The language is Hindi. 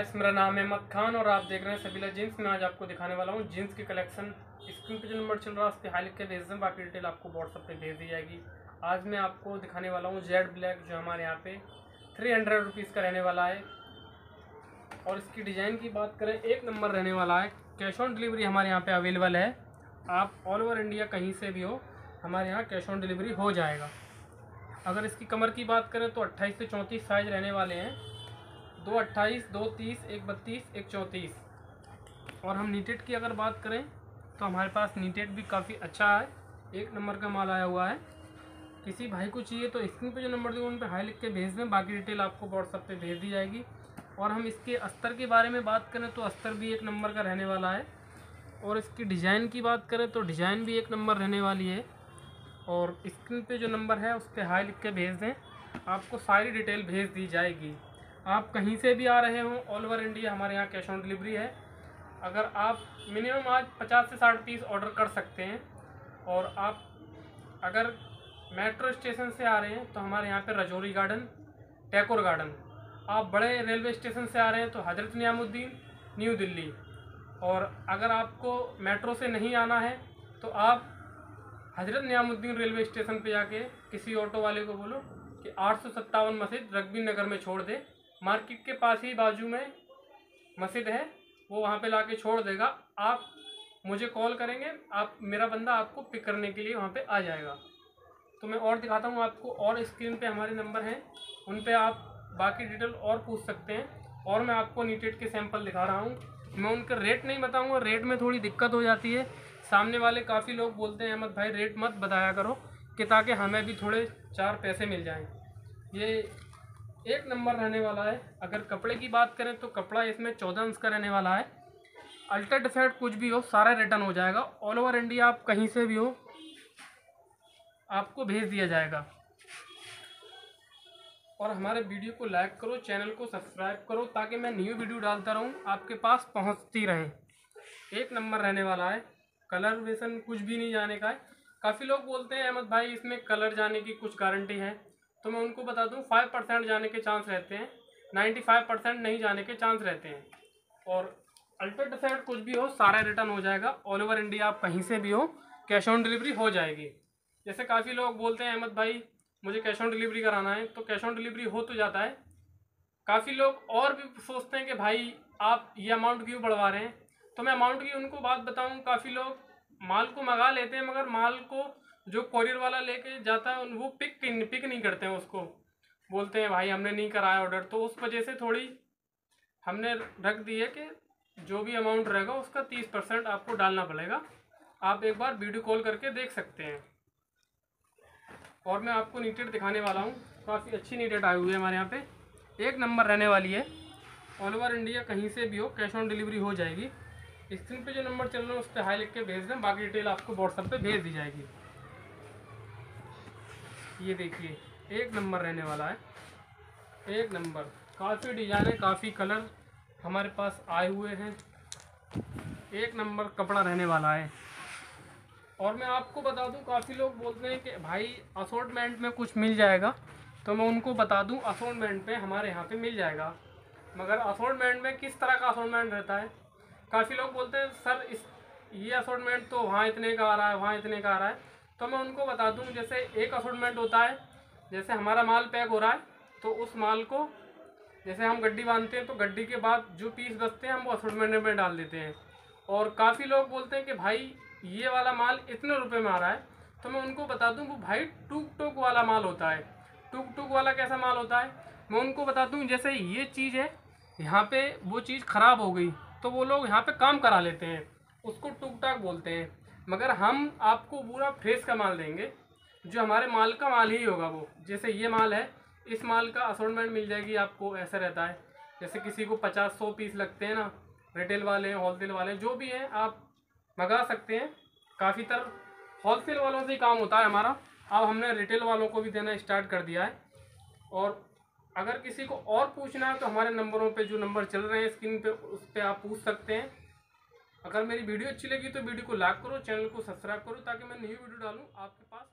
गाइस, मेरा नाम है अहमद खान और आप देख रहे हैं सबीला जींस। मैं आज आपको दिखाने वाला हूँ जींस की कलेक्शन। स्क्रीन पे जो नंबर चल रहा है उस पर हाई लिख के भेज दें, बाकी डिटेल आपको व्हाट्सअप पे भेज दी जाएगी। आज मैं आपको दिखाने वाला हूँ जेड ब्लैक, जो हमारे यहाँ पे थ्री हंड्रेड रुपीज़ का रहने वाला है। और इसकी डिज़ाइन की बात करें, एक नंबर रहने वाला है। कैश ऑन डिलीवरी हमारे यहाँ पर अवेलेबल है। आप ऑल ओवर इंडिया कहीं से भी हो, हमारे यहाँ कैश ऑन डिलीवरी हो जाएगा। अगर इसकी कमर की बात करें तो 28 से चौंतीस साइज़ रहने वाले हैं। दो अट्ठाईस, दो तीस, एक बत्तीस, एक चौंतीस। और हम नीटेड की अगर बात करें तो हमारे पास नीटेड भी काफ़ी अच्छा है। एक नंबर का माल आया हुआ है। किसी भाई को चाहिए तो स्क्रीन पे जो नंबर दिए उन पर हाई लिख के भेज दें। बाकी डिटेल आपको व्हाट्सअप पे भेज दी जाएगी। और हम इसके अस्तर के बारे में बात करें तो अस्तर भी एक नंबर का रहने वाला है। और इसकी डिज़ाइन की बात करें तो डिज़ाइन भी एक नंबर रहने वाली है। और स्क्रीन पे जो नंबर है, उस पर हाई लिख के भेज दें। आपको सारी डिटेल भेज दी जाएगी। आप कहीं से भी आ रहे हों ऑल ओवर इंडिया हमारे यहाँ कैश ऑन डिलीवरी है। अगर आप मिनिमम आज 50 से 60 पीस ऑर्डर कर सकते हैं, और आप अगर मेट्रो स्टेशन से आ रहे हैं तो हमारे यहाँ पर रजौरी गार्डन टैकोर गार्डन आप बड़े रेलवे स्टेशन से आ रहे हैं तो हज़रत नियामुद्दीन न्यू दिल्ली और अगर आपको मेट्रो से नहीं आना है तो आप हज़रत नियामुद्दीन रेलवे स्टेशन पे जाके किसी ऑटो वाले को बोलो कि आठ सौ सत्तावन मस्जिद रग्बी नगर में छोड़ दे। मार्केट के पास ही बाजू में मस्जिद है, वो वहाँ पे लाके छोड़ देगा। आप मुझे कॉल करेंगे, आप, मेरा बंदा आपको पिक करने के लिए वहाँ पे आ जाएगा। तो मैं और दिखाता हूँ आपको, और स्क्रीन पे हमारे नंबर हैं, उन पे आप बाकी डिटेल और पूछ सकते हैं। और मैं आपको नीटेड के सैंपल दिखा रहा हूँ। मैं उनका रेट नहीं बताऊँगा, रेट में थोड़ी दिक्कत हो जाती है। सामने वाले काफ़ी लोग बोलते हैं, अहमद भाई, रेट मत बताया करो, कि ताकि हमें भी थोड़े चार पैसे मिल जाएँ। ये एक नंबर रहने वाला है। अगर कपड़े की बात करें तो कपड़ा इसमें चौदह अंश का रहने वाला है। अल्टर डिफेक्ट कुछ भी हो, सारा रिटर्न हो जाएगा। ऑल ओवर इंडिया आप कहीं से भी हो, आपको भेज दिया जाएगा। और हमारे वीडियो को लाइक करो चैनल को सब्सक्राइब करो, ताकि मैं न्यू वीडियो डालता रहूँ, आपके पास पहुँचती रहे। एक नंबर रहने वाला है। कलर वेसन कुछ भी नहीं जाने का है। काफ़ी लोग बोलते हैं, अहमद भाई, इसमें कलर जाने की कुछ गारंटी है। तो मैं उनको बता दूँ फाइव परसेंट जाने के चांस रहते हैं नाइन्टी फाइव परसेंट नहीं जाने के चांस रहते हैं। और अल्टर डिफेक्ट कुछ भी हो, सारा रिटर्न हो जाएगा। ऑल ओवर इंडिया आप कहीं से भी हो कैश ऑन डिलीवरी हो जाएगी। जैसे काफ़ी लोग बोलते हैं, अहमद भाई, मुझे कैश ऑन डिलीवरी कराना है। तो कैश ऑन डिलीवरी हो तो जाता है। काफ़ी लोग और भी सोचते हैं कि, भाई, आप ये अमाउंट क्यों बढ़वा रहे हैं? तो मैं अमाउंट की उनको बात बताऊँ, काफ़ी लोग माल को मंगा लेते हैं, मगर माल को जो कोरियर वाला लेके जाता है, वो पिक पिक नहीं करते हैं उसको। बोलते हैं, भाई, हमने नहीं कराया ऑर्डर तो उस वजह से थोड़ी हमने रख दी है कि जो भी अमाउंट रहेगा, उसका तीस परसेंट आपको डालना पड़ेगा। आप एक बार वीडियो कॉल करके देख सकते हैं। और मैं आपको नीटेड दिखाने वाला हूँ। काफ़ी अच्छी नीटेड आई हुई है हमारे यहाँ पे। एक नंबर रहने वाली है। ऑल ओवर इंडिया कहीं से भी हो कैश ऑन डिलीवरी हो जाएगी। स्क्रीन पे जो नंबर चल रहा है, उस पर हाई लिख के भेज दें। बाकी डिटेल आपको व्हाट्सअप पे भेज दी जाएगी। ये देखिए, एक नंबर रहने वाला है। एक नंबर। काफ़ी डिज़ाइन है, काफ़ी कलर हमारे पास आए हुए हैं। एक नंबर कपड़ा रहने वाला है। और मैं आपको बता दूँ, काफ़ी लोग बोलते हैं कि भाई असोटमेंट में कुछ मिल जाएगा तो मैं उनको बता दूँ असोटमेंट पे हमारे यहाँ पे मिल जाएगा। मगर असोटमेंट में किस तरह का असोटमेंट रहता है? काफ़ी लोग बोलते हैं, सर, इस, ये असोटमेंट तो वहाँ इतने का आ रहा है, वहाँ इतने का आ रहा है। तो मैं उनको बता दूँ, जैसे एक असोटमेंट होता है, जैसे हमारा माल पैक हो रहा है तो उस माल को, जैसे हम गड्डी बांधते हैं तो गड्डी के बाद जो पीस बचते हैं, हम वो असोटमेंट में डाल देते हैं। और काफ़ी लोग बोलते हैं कि भाई, ये वाला माल इतने रुपए में आ रहा है। तो मैं उनको बता दूँ, वो भाई टूक टूक वाला माल होता है। टूक टूक वाला कैसा माल होता है? मैं उनको बता दूँ, जैसे ये चीज़ है, यहाँ पे वो चीज़ ख़राब हो गई तो वो लोग यहाँ पे काम करा लेते हैं। उसको टुक टाक बोलते हैं। मगर हम आपको पूरा फ्रेश का माल देंगे, जो हमारे माल का माल ही होगा वो। जैसे ये माल है, इस माल का असोटमेंट मिल जाएगी आपको, ऐसा रहता है। जैसे किसी को पचास सौ पीस लगते हैं ना रिटेल वाले होलसेल वाले, जो भी हैं, आप मंगा सकते हैं। काफ़ी तर होलसेल वालों से ही काम होता है हमारा। अब हमने रिटेल वालों को भी देना स्टार्ट कर दिया है। और अगर किसी को और पूछना है तो हमारे नंबरों पे जो नंबर चल रहे हैं स्क्रीन पे, उस पर आप पूछ सकते हैं। अगर मेरी वीडियो अच्छी लगी तो वीडियो को लाइक करो, चैनल को सब्सक्राइब करो ताकि मैं न्यू वीडियो डालूँ आपके पास।